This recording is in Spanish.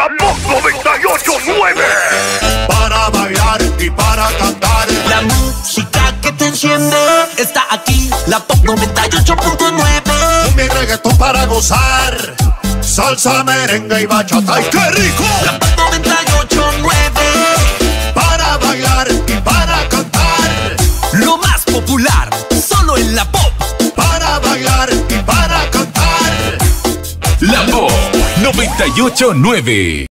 La Pop 989. Para bailar y para cantar. La música que te enciende está aquí. La Pop 98.9. Un bien reggaetón para gozar. Salsa, merengue y bachata. ¡Ay, qué rico! La Pop 98.9. Para bailar y para cantar. Lo más popular, solo en la Pop. Para bailar y para cantar. La Pop 989.